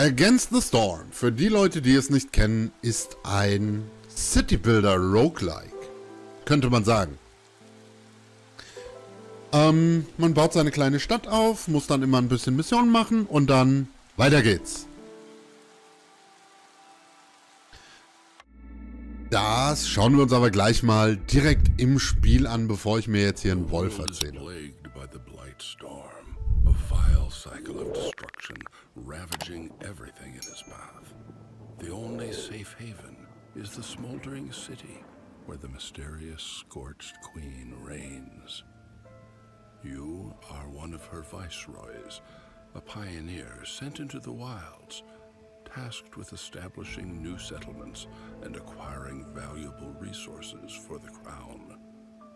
Against the Storm, für die Leute, die es nicht kennen, ist ein City Builder Roguelike. Könnte man sagen. Ähm, man baut seine kleine Stadt auf, muss dann immer ein bisschen Missionen machen und dann weiter geht's. Das schauen wir uns aber gleich mal direkt im Spiel an, bevor ich mir jetzt hier einen Wolf erzähle. A vile cycle of destruction ravaging everything in its path. The only safe haven is the smoldering city where the mysterious scorched queen reigns. You are one of her viceroys, a pioneer sent into the wilds, tasked with establishing new settlements and acquiring valuable resources for the crown.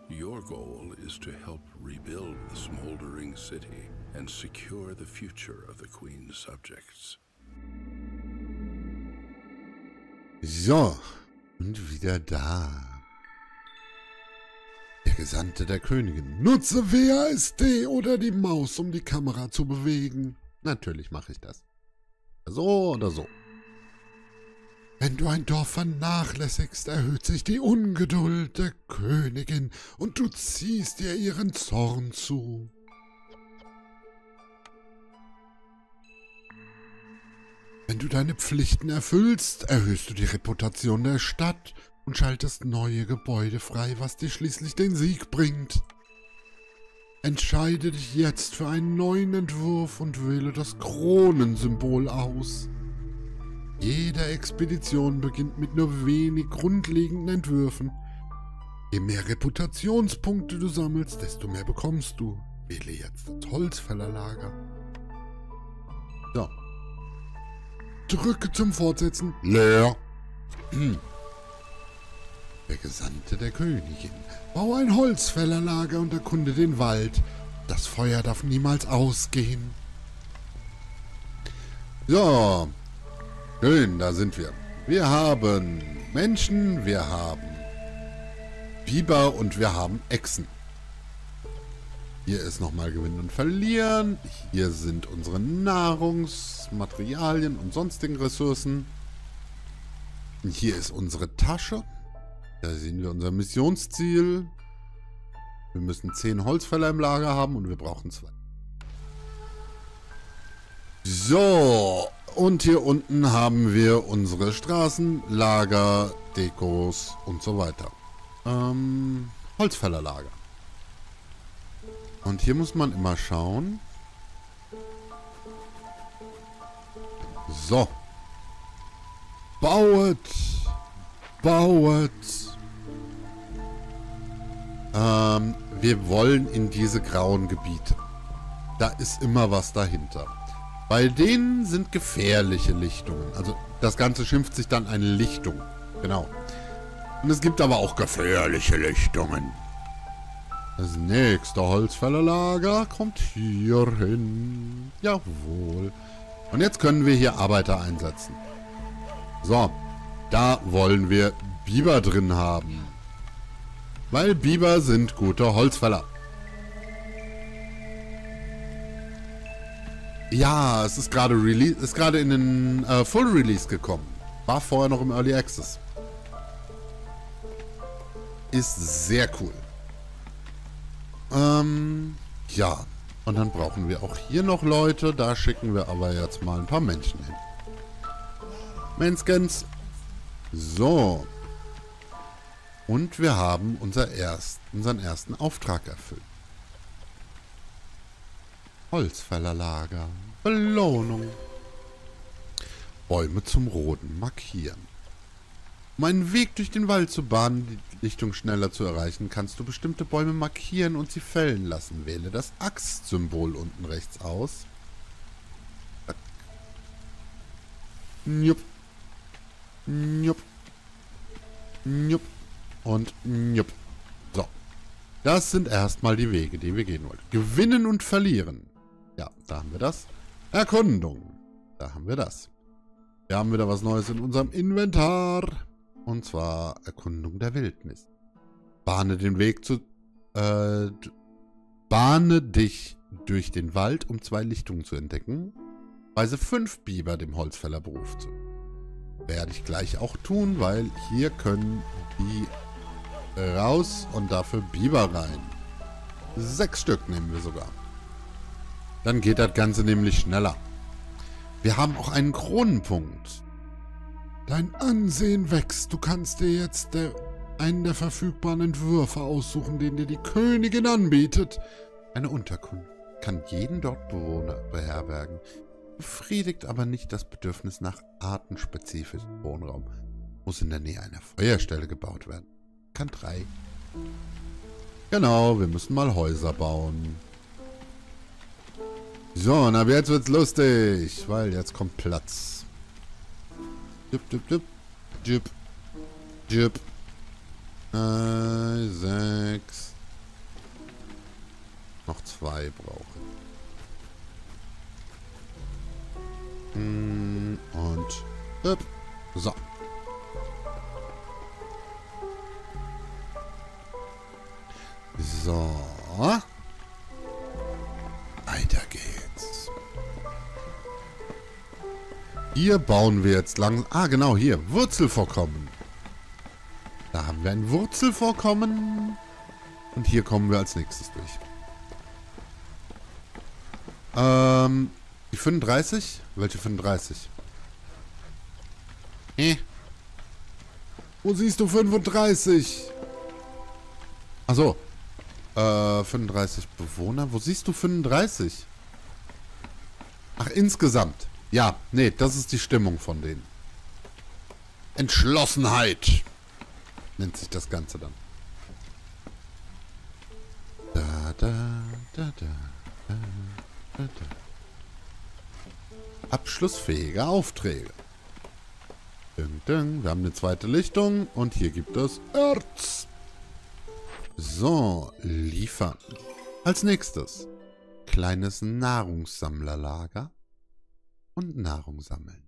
Your goal is to help rebuild the smoldering city and secure the future of the Queen's subjects. So, und wieder da. Der Gesandte der Königin. Nutze WASD oder die Maus, um die Kamera zu bewegen. Natürlich mache ich das. So oder so. Wenn du ein Dorf vernachlässigst, erhöht sich die Ungeduld der Königin und du ziehst ihr ihren Zorn zu. Wenn du deine Pflichten erfüllst, erhöhst du die Reputation der Stadt und schaltest neue Gebäude frei, was dir schließlich den Sieg bringt. Entscheide dich jetzt für einen neuen Entwurf und wähle das Kronensymbol aus. Jede Expedition beginnt mit nur wenig grundlegenden Entwürfen. Je mehr Reputationspunkte du sammelst, desto mehr bekommst du. Wähle jetzt das Holzfällerlager. So. Drücke zum Fortsetzen. Leer. Der Gesandte der Königin. Bau ein Holzfällerlager und erkunde den Wald. Das Feuer darf niemals ausgehen. So. Schön, da sind wir. Wir haben Menschen, wir haben Biber und wir haben Echsen. Hier ist nochmal Gewinnen und Verlieren. Hier sind unsere Nahrungsmaterialien und sonstigen Ressourcen. Hier ist unsere Tasche. Da sehen wir unser Missionsziel. Wir müssen 10 Holzfäller im Lager haben und wir brauchen zwei. So, und hier unten haben wir unsere Straßen, Lager, Dekos und so weiter. Ähm, Holzfällerlager. Und hier muss man immer schauen. So. Bauet. Bauet. Ähm, wir wollen in diese grauen Gebiete. Da ist immer was dahinter. Bei denen sind gefährliche Lichtungen. Also das Ganze schimpft sich dann eine Lichtung. Genau. Und es gibt aber auch gefährliche Lichtungen. Das nächste Holzfällerlager kommt hier hin. Jawohl. Und jetzt können wir hier Arbeiter einsetzen. So. Da wollen wir Biber drin haben. Weil Biber sind gute Holzfäller. Ja, es ist gerade Release, ist gerade in den äh, Full Release gekommen. War vorher noch im Early Access. Ist sehr cool. Ähm, ja. Und dann brauchen wir auch hier noch Leute. Da schicken wir aber jetzt mal ein paar Menschen hin. Menskens. So. Und wir haben unser erst, unseren ersten Auftrag erfüllt. Holzfällerlager. Belohnung. Bäume zum Roden markieren. Um einen Weg durch den Wald zu bahnen, die Lichtung schneller zu erreichen, kannst du bestimmte Bäume markieren und sie fällen lassen. Wähle das Axt-Symbol unten rechts aus. Jupp. Jupp. Jupp und Jupp. So. Das sind erstmal die Wege, die wir gehen wollen. Gewinnen und verlieren. Ja, da haben wir das. Erkundung. Da haben wir das. Wir haben wieder was Neues in unserem Inventar. Und zwar Erkundung der Wildnis. Bahne den Weg zu... Äh, bahne dich durch den Wald, um zwei Lichtungen zu entdecken. Weise fünf Biber dem Holzfällerberuf zu. Werde ich gleich auch tun, weil hier können die raus und dafür Biber rein. Sechs Stück nehmen wir sogar. Dann geht das Ganze nämlich schneller. Wir haben auch einen Kronenpunkt. Dein Ansehen wächst. Du kannst dir jetzt der, einen der verfügbaren Entwürfe aussuchen, den dir die Königin anbietet. Eine Unterkunft kann jeden dort Bewohner beherbergen, befriedigt aber nicht das Bedürfnis nach artenspezifischem Wohnraum. Muss in der Nähe einer Feuerstelle gebaut werden. Kann drei. Genau, wir müssen mal Häuser bauen. So, und ab jetzt wird's lustig, weil jetzt kommt Platz. Jupp, jupp, jupp. Jupp. Jupp. Äh, sechs. Noch zwei brauchen. Hm, und. Jupp. So. So. Hier bauen wir jetzt lang... Ah, genau, hier. Wurzelvorkommen. Da haben wir ein Wurzelvorkommen. Und hier kommen wir als nächstes durch. Ähm, die 35? Welche 35? Eh. Wo siehst du 35? Achso. Äh, 35 Bewohner. Wo siehst du 35? Ach, insgesamt. Ja, nee, das ist die Stimmung von denen. Entschlossenheit nennt sich das Ganze dann. Da, da, da, da, da, da. Abschlussfähige Aufträge. Ding, ding. Wir haben eine zweite Lichtung und hier gibt es Erz. So, liefern. Als nächstes, kleines Nahrungssammlerlager und Nahrung sammeln.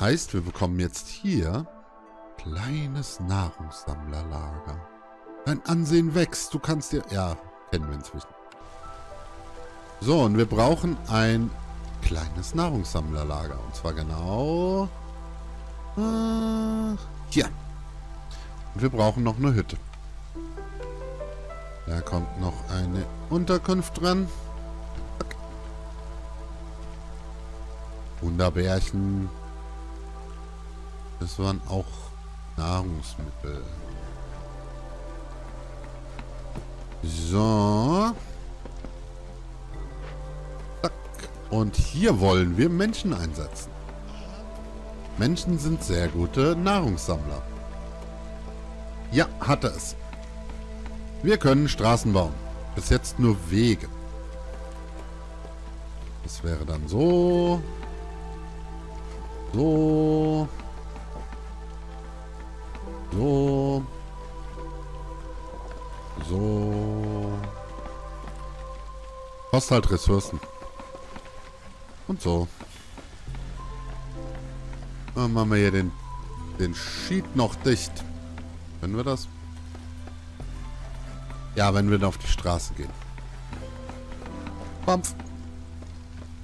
Heißt, wir bekommen jetzt hier kleines Nahrungssammlerlager. Dein Ansehen wächst, du kannst dir... Ja, kennen wir inzwischen. So, und wir brauchen ein kleines Nahrungssammlerlager. Und zwar genau... Äh, hier. Und wir brauchen noch eine Hütte. Da kommt noch eine Unterkunft dran. Wunderbärchen. Das waren auch Nahrungsmittel. So. Zack. Und hier wollen wir Menschen einsetzen. Menschen sind sehr gute Nahrungssammler. Ja, hatte es. Wir können Straßen bauen. Bis jetzt nur Wege. Das wäre dann so. So. So. So. Kostet halt Ressourcen. Und so. Dann machen wir hier den, den Sheet noch dicht. Können wir das? Ja, wenn wir dann auf die Straße gehen. Bampf.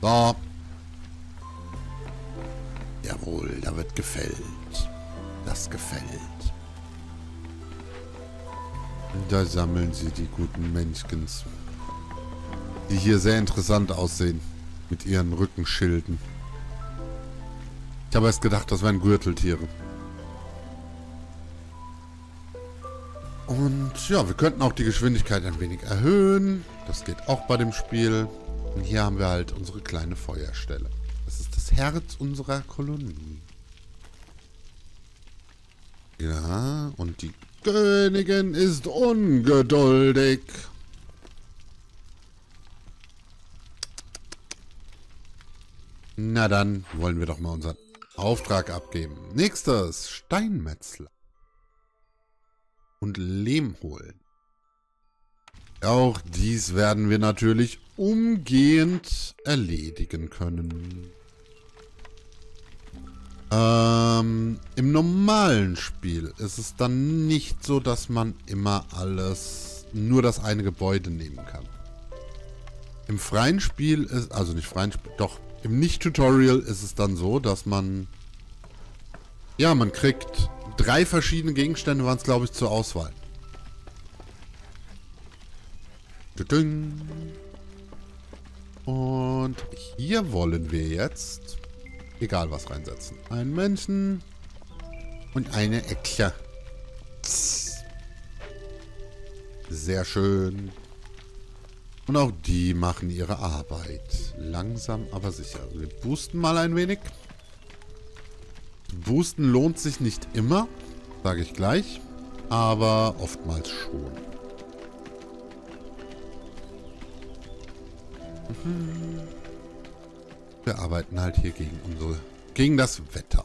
So. Jawohl, da wird gefällt. Das gefällt. Da sammeln sie die guten Menschkens. Die hier sehr interessant aussehen. Mit ihren Rückenschilden. Ich habe erst gedacht, das wären Gürteltiere. Und ja, wir könnten auch die Geschwindigkeit ein wenig erhöhen. Das geht auch bei dem Spiel. Und hier haben wir halt unsere kleine Feuerstelle. Herz unserer Kolonie. Ja, und die Königin ist ungeduldig. Na dann wollen wir doch mal unseren Auftrag abgeben. Nächstes, Steinmetzler und Lehm holen. Auch dies werden wir natürlich umgehend erledigen können. Ähm, Im normalen Spiel ist es dann nicht so, dass man immer alles, nur das eine Gebäude nehmen kann. Im freien Spiel ist, also nicht freien Spiel, doch, im Nicht-Tutorial ist es dann so, dass man, ja, man kriegt drei verschiedene Gegenstände, waren es glaube ich zur Auswahl. Und hier wollen wir jetzt, egal was reinsetzen, einen Menschen und eine Ecke. Sehr schön. Und auch die machen ihre Arbeit. Langsam, aber sicher. Wir boosten mal ein wenig. Boosten lohnt sich nicht immer, sage ich gleich. Aber oftmals schon. Wir arbeiten halt hier gegen unsere, gegen das Wetter.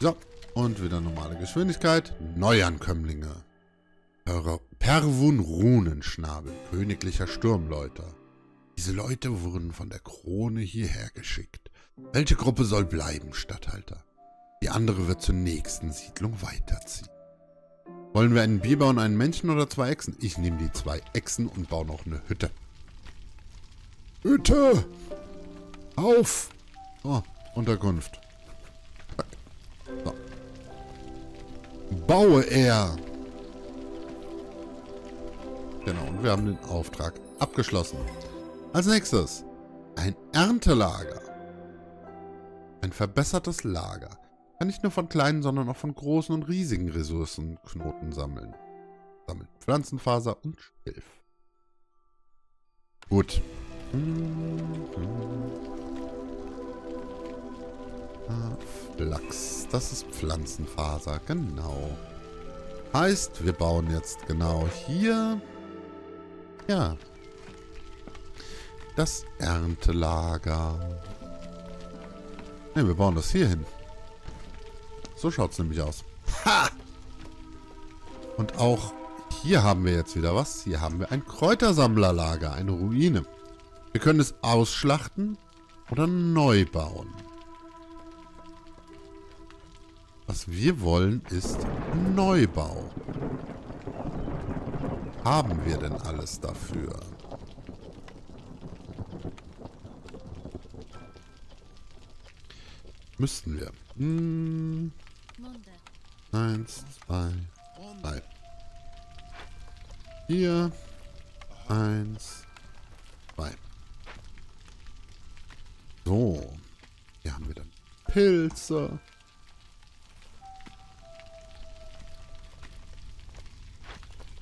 So, und wieder normale Geschwindigkeit. Neuankömmlinge. Pervun Runenschnabel, königlicher Sturmläuter. Diese Leute wurden von der Krone hierher geschickt. Welche Gruppe soll bleiben, Statthalter? Die andere wird zur nächsten Siedlung weiterziehen. Wollen wir einen Biber und einen Menschen oder zwei Echsen? Ich nehme die zwei Echsen und baue noch eine Hütte. Hütte! Auf! Oh, Unterkunft. So. Baue er! Genau, und wir haben den Auftrag abgeschlossen. Als nächstes ein Erntelager. Ein verbessertes Lager. Kann nicht nur von kleinen, sondern auch von großen und riesigen Ressourcenknoten sammeln. Sammelt Pflanzenfaser und Schilf. Gut. Flachs. Das ist Pflanzenfaser, genau. Heißt, wir bauen jetzt genau hier ja. Das Erntelager. Ne, wir bauen das hier hin. So schaut es nämlich aus. Ha! Und auch hier haben wir jetzt wieder was. Hier haben wir ein Kräutersammlerlager, eine Ruine. Wir können es ausschlachten oder neu bauen. Was wir wollen, ist Neubau haben wir denn alles dafür? Müssten wir. Hm. Eins, zwei, drei. Hier. Eins, zwei. So. Hier haben wir dann Pilze.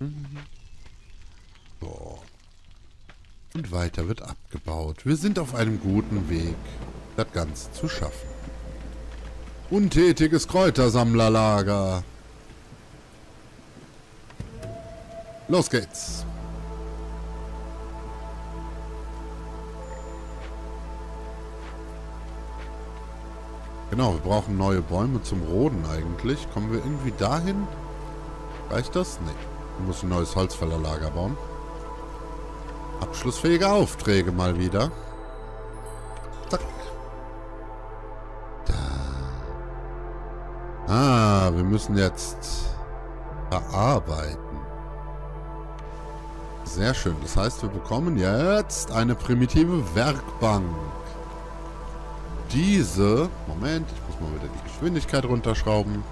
Mhm. So. Und weiter wird abgebaut. Wir sind auf einem guten Weg, das Ganze zu schaffen. Untätiges Kräutersammlerlager. Los geht's. Genau, wir brauchen neue Bäume zum Roden eigentlich. Kommen wir irgendwie dahin? Reicht das? Nee. Ich muss ein neues Holzfällerlager bauen. Abschlussfähige Aufträge mal wieder. Zack. Da. Ah, wir müssen jetzt verarbeiten. Sehr schön. Das heißt, wir bekommen jetzt eine primitive Werkbank. Diese, Moment, ich muss mal wieder die Geschwindigkeit runterschrauben,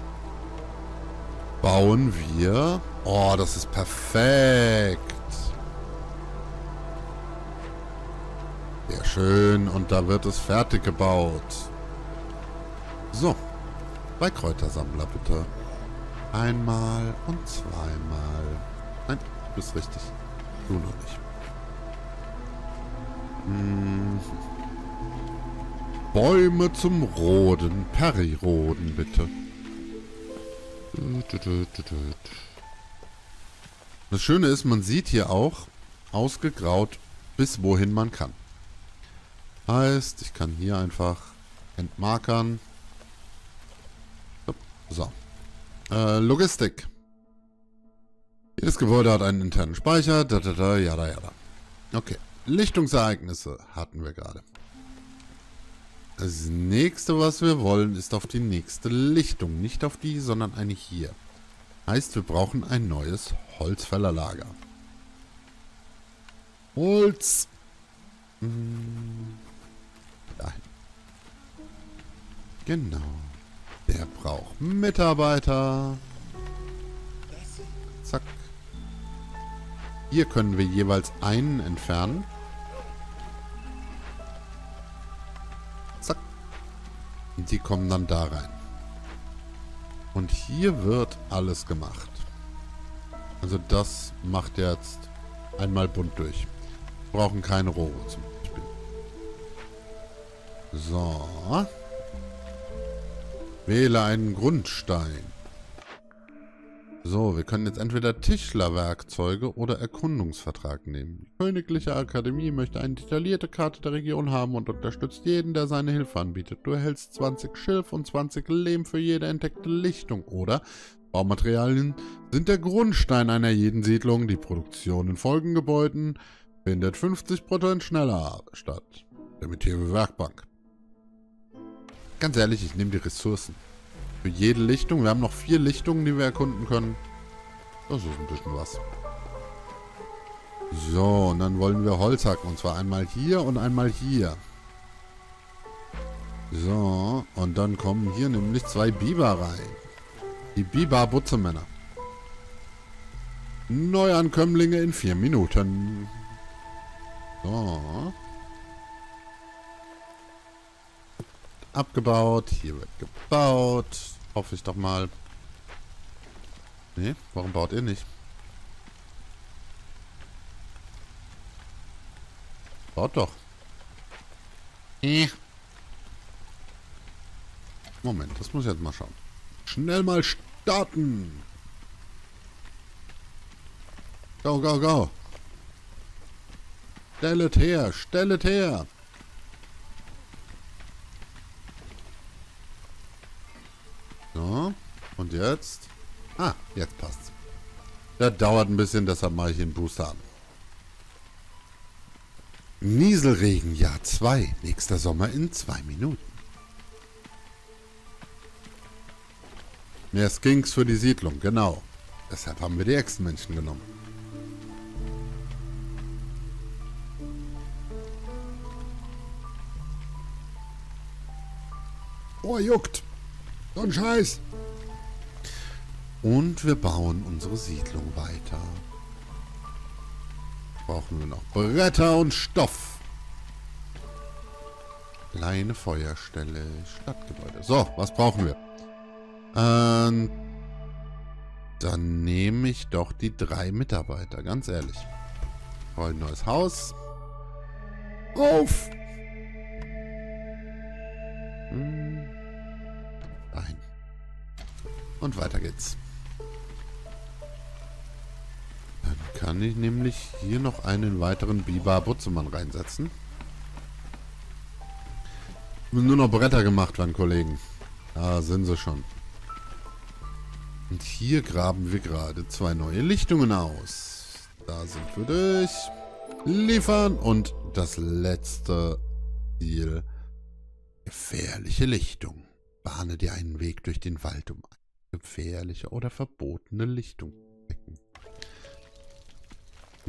bauen wir. Oh, das ist perfekt. Sehr schön. Und da wird es fertig gebaut. So. Bei Kräutersammler bitte. Einmal und zweimal. Nein, du bist richtig. Du noch nicht. Hm. Bäume zum Roden. Periroden, bitte. Das Schöne ist, man sieht hier auch ausgegraut, bis wohin man kann. Heißt, ich kann hier einfach entmarkern. So. Äh, Logistik. Jedes Gebäude hat einen internen Speicher. Da, da, da, jada, jada. Okay. Lichtungsereignisse hatten wir gerade. Das nächste, was wir wollen, ist auf die nächste Lichtung. Nicht auf die, sondern eine hier. Heißt, wir brauchen ein neues Holzfällerlager. Holz. Hm. Dahin. Genau. Der braucht Mitarbeiter. Zack. Hier können wir jeweils einen entfernen. Und die kommen dann da rein. Und hier wird alles gemacht. Also das macht jetzt einmal bunt durch. Wir brauchen keine Rohre zum Beispiel. So. Wähle einen Grundstein. So, wir können jetzt entweder Tischlerwerkzeuge oder Erkundungsvertrag nehmen. Die Königliche Akademie möchte eine detaillierte Karte der Region haben und unterstützt jeden, der seine Hilfe anbietet. Du erhältst 20 Schilf und 20 Lehm für jede entdeckte Lichtung oder Baumaterialien sind der Grundstein einer jeden Siedlung. Die Produktion in Folgengebäuden findet 50% schneller statt. Primitive Werkbank. Ganz ehrlich, ich nehme die Ressourcen. Für jede Lichtung. Wir haben noch vier Lichtungen, die wir erkunden können. Das ist ein bisschen was. So, und dann wollen wir Holz hacken. Und zwar einmal hier und einmal hier. So, und dann kommen hier nämlich zwei Biber rein. Die Biber-Butzemänner. Neuankömmlinge in vier Minuten. So. Abgebaut. Hier wird gebaut. Hoffe ich doch mal. Nee, warum baut ihr nicht? Baut doch. Äh. Moment, das muss ich jetzt mal schauen. Schnell mal starten. Go, go, go. Stellet her, stellet her. So. Und jetzt? Ah, jetzt passt's. Das dauert ein bisschen, deshalb mache ich den Booster an. Nieselregen, Jahr 2. Nächster Sommer in zwei Minuten. Mehr Skinks für die Siedlung, genau. Deshalb haben wir die Echsenmenschen genommen. Oh, juckt. So ein Scheiß. Und wir bauen unsere Siedlung weiter. Brauchen wir noch Bretter und Stoff. Kleine Feuerstelle, Stadtgebäude. So, was brauchen wir? Ähm, dann nehme ich doch die drei Mitarbeiter, ganz ehrlich. ein neues Haus. Auf! Hm. Dahin. Und weiter geht's. Kann ich nämlich hier noch einen weiteren Biber Butzemann reinsetzen. Nur noch Bretter gemacht werden, Kollegen. Da sind sie schon. Und hier graben wir gerade zwei neue Lichtungen aus. Da sind wir durch. Liefern. Und das letzte Ziel. Gefährliche Lichtung. Bahne dir einen Weg durch den Wald, um eine gefährliche oder verbotene Lichtung zu entdecken.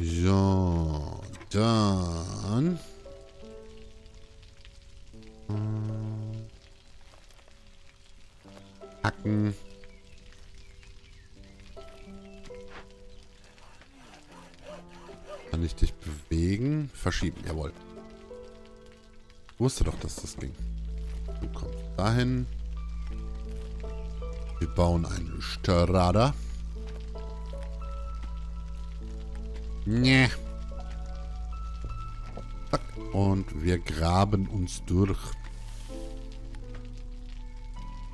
So, dann... Hacken. Kann ich dich bewegen? Verschieben, jawohl. Ich wusste doch, dass das ging. Du kommst dahin. Wir bauen eine Strada. Nee. Und wir graben uns durch.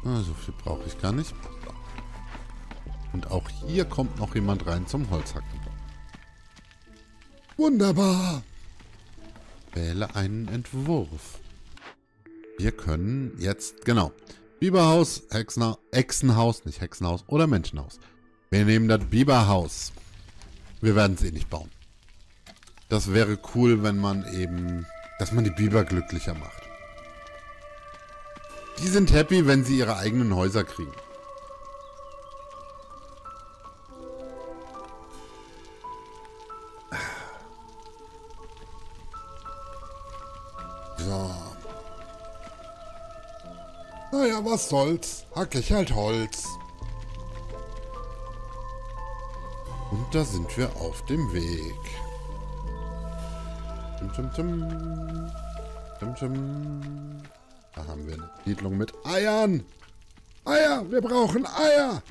Ah, so viel brauche ich gar nicht. Und auch hier kommt noch jemand rein zum Holzhacken. Wunderbar. Wähle einen Entwurf. Wir können jetzt, genau, Biberhaus, Hexenhaus, Echsenhaus, nicht Hexenhaus oder Menschenhaus. Wir nehmen das Biberhaus. Wir werden es eh nicht bauen. Das wäre cool, wenn man eben, dass man die Biber glücklicher macht. Die sind happy, wenn sie ihre eigenen Häuser kriegen. So. Naja, was soll's. Hack ich halt Holz. Da sind wir auf dem Weg. Tum, tum, tum. Tum, tum. Da haben wir eine Siedlung mit Eiern. Eier, wir brauchen Eier.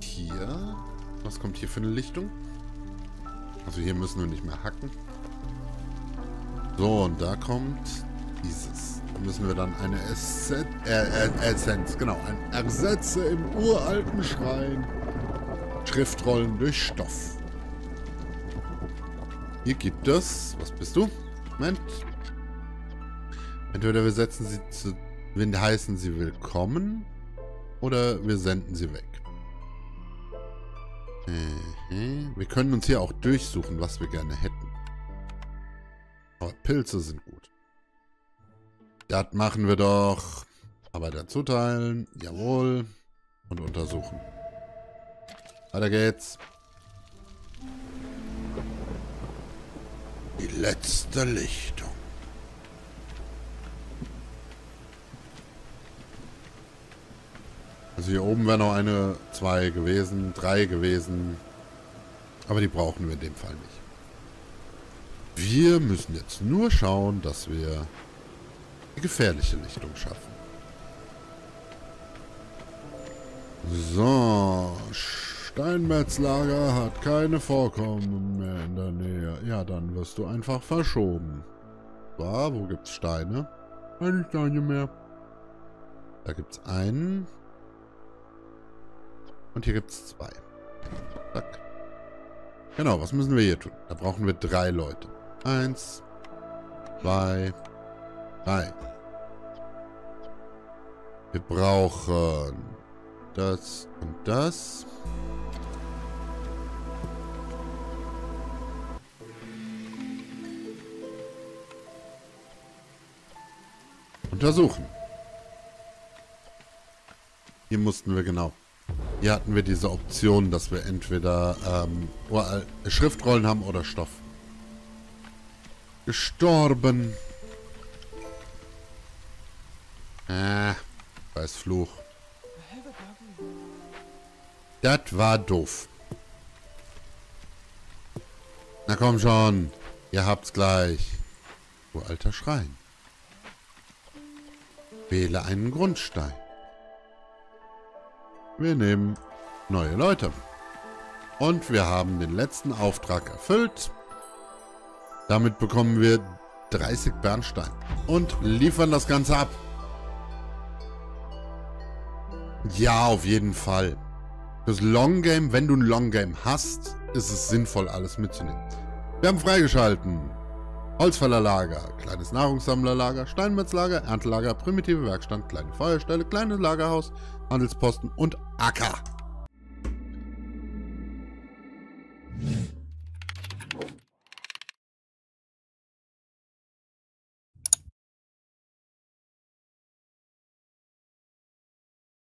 Hier. Was kommt hier für eine Lichtung? Also hier müssen wir nicht mehr hacken. So, und da kommt dieses. Da müssen wir dann eine Essenz, äh, äh, Essenz, genau, ein Ersetze im uralten Schrein. Schriftrollen durch Stoff. Hier gibt es, was bist du? Moment. Entweder wir setzen sie zu, wir heißen sie willkommen oder wir senden sie weg. Wir können uns hier auch durchsuchen, was wir gerne hätten. Aber Pilze sind gut. Das machen wir doch. Arbeiter zuteilen. Jawohl. Und untersuchen. Weiter geht's. Die letzte Lichtung. Also hier oben wäre noch eine, zwei gewesen, drei gewesen. Aber die brauchen wir in dem Fall nicht. Wir müssen jetzt nur schauen, dass wir die gefährliche Lichtung schaffen. So, Steinmetzlager hat keine Vorkommen mehr in der Nähe. Ja, dann wirst du einfach verschoben. So, wo gibt's Steine? Keine Steine mehr. Da gibt's einen. Und hier gibt's zwei. Zack. Genau, was müssen wir hier tun? Da brauchen wir drei Leute. Eins, zwei, drei. Wir brauchen das und das. Untersuchen. Hier mussten wir genau. Hier hatten wir diese Option, dass wir entweder ähm, Schriftrollen haben oder Stoff. Gestorben. Ah, weiß Fluch. Das war doof. Na komm schon. Ihr habt's gleich. Du alter Schrein. Wähle einen Grundstein. Wir nehmen neue Leute. Und wir haben den letzten Auftrag erfüllt. Damit bekommen wir 30 Bernstein und liefern das Ganze ab. Ja, auf jeden Fall. Fürs Long Game, wenn du ein Long Game hast, ist es sinnvoll, alles mitzunehmen. Wir haben freigeschalten. Holzfällerlager, kleines Nahrungssammlerlager, Steinmetzlager, Erntelager, primitive Werkstatt, kleine Feuerstelle, kleines Lagerhaus, Handelsposten und Acker.